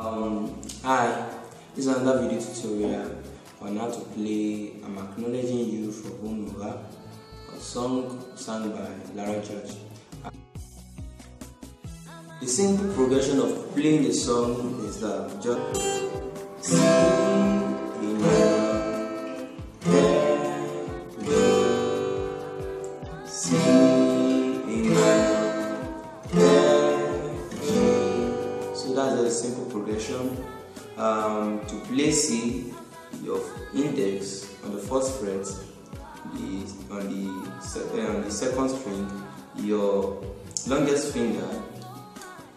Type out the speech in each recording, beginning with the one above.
Um, hi, this is another video tutorial on how to play. I'm Acknowledging You for Onura, a song sung by Lara George. The simple progression of playing the song is that just So that's a simple progression. Um, to play C, your index on the first fret, the, on the uh, on the second string, your longest finger,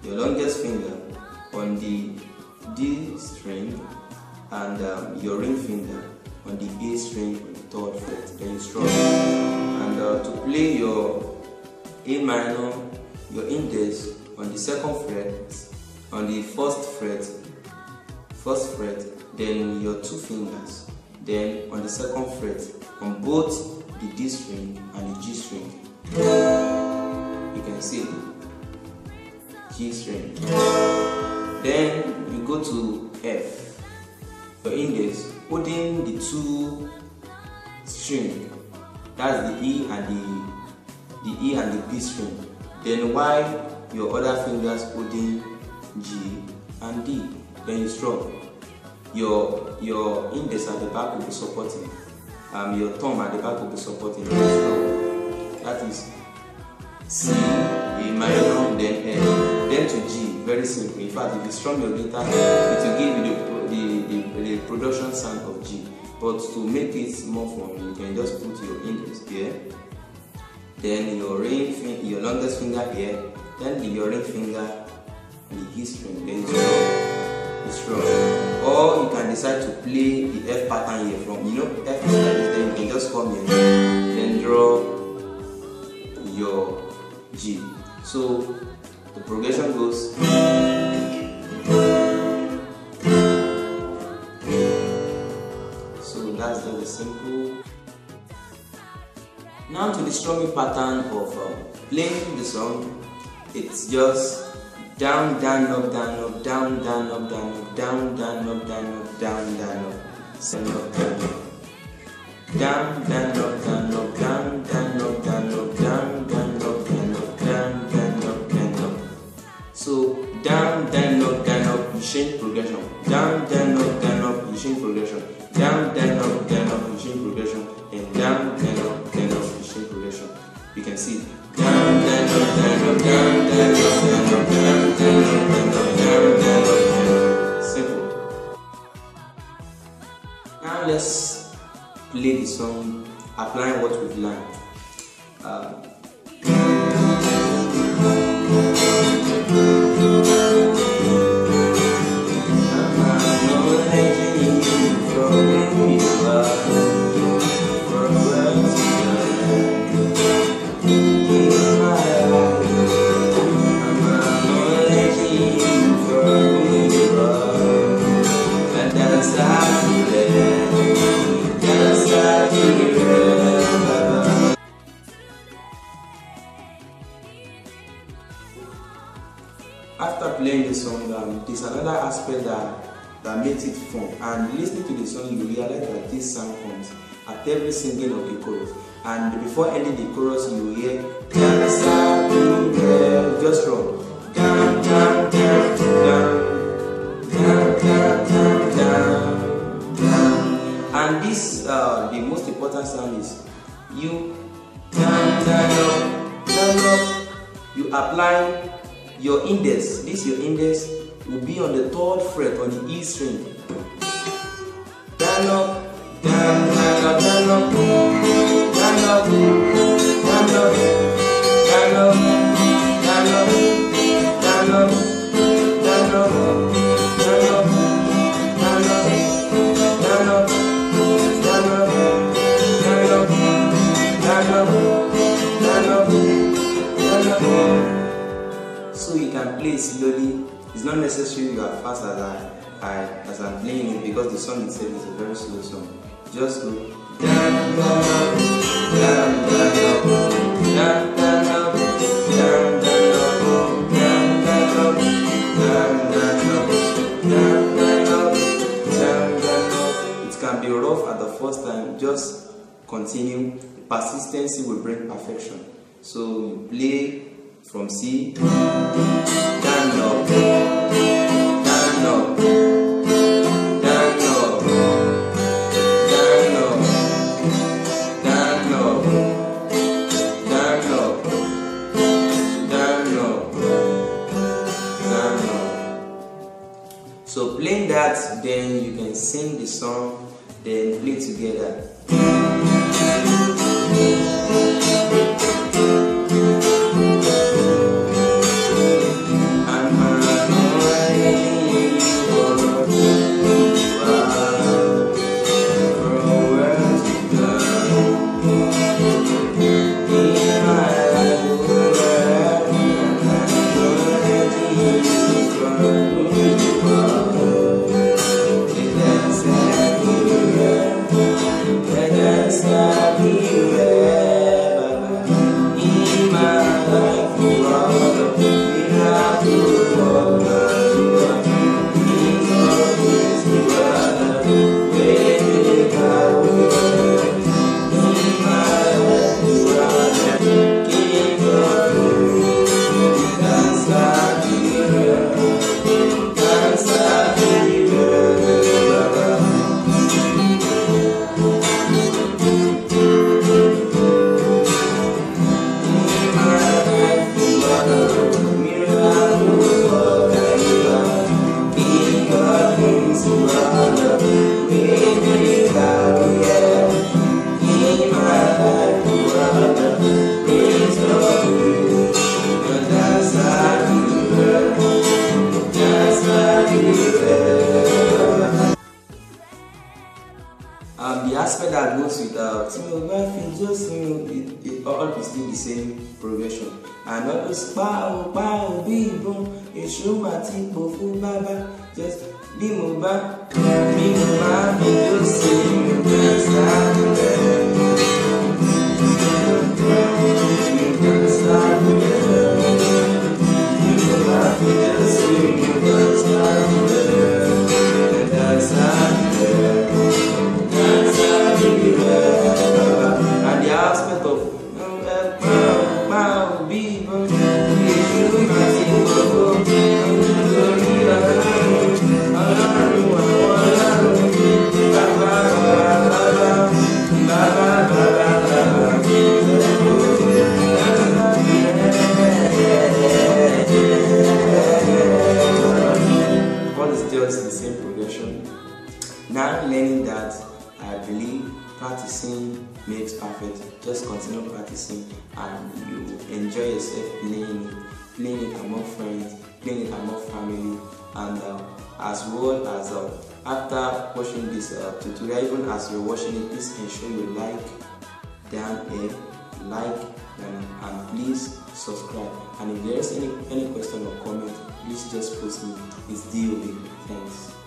your longest finger on the D string, and um, your ring finger on the A string on the third fret. Then you strum. And uh, to play your A minor, your index on the second fret, on the first fret, first fret, then your two fingers, then on the second fret, on both the D string and the G string. You can see G string. Then you go to F. Your index holding the two string. That's the E and the the E and the B string. Then while your other fingers holding G and D. Then you strum. Your your index at the back will be supporting. Um, your thumb at the back will be supporting. Then you strum. That is C, A minor, then F, then to G. Very simple. In fact, if you strum your guitar, it will give you the, But to make it more fun, you can just put your index here, then your ring, your longest finger here, then the, your ring finger and the E string, then strum, you strum. Or you can decide to play the F pattern here from, you know, F is like this, then you can just come here, then draw your G. So the progression goes. Very simple. Now to the strumming pattern of um, playing the song, it's just down, down, up, down, up, down, down, up, down, up, down, down, up, down, up, down, down, up, up, down, up. Down, down, down, up, up, down. Simple. Now let's play the song, applying what we've learned. Uh, After playing the song, um, there's another aspect that, that makes it fun. And listening to the song, you realize that this sound comes at every singing of the chorus. And before ending the chorus, you hear "Dance everywhere," just wrong. Down, down, down, down, down, down, down, down, down. And this, uh, the most important sound is you down, down, up, down. You apply your index. This your index will be on the third fret on the E string. Down up, down, down up, down up, down up, play slowly. It's not necessary you are fast as I, I as I'm playing it because the song itself is a very slow song. Just go. It can be rough at the first time, just continue. Persistency will bring perfection. So play from C. Danno, danno, danno, danno, danno, danno, danno, danno. So playing that, then you can sing the song, then play together. Senhor, that goes with uh, cinematography just you know all is still the same progression. And all those pa o bí ìbọn èso àti ipò fún bàbá. Just bí mo bá bí mo bá perfect. Just continue practicing and you enjoy yourself playing it, playing it among friends, playing it among family, and uh, as well as uh, after watching this uh, tutorial, even as you're watching it, please ensure you like down here, like and, and please subscribe. And if there is any any question or comment, please just post me. It's DOV. Thanks.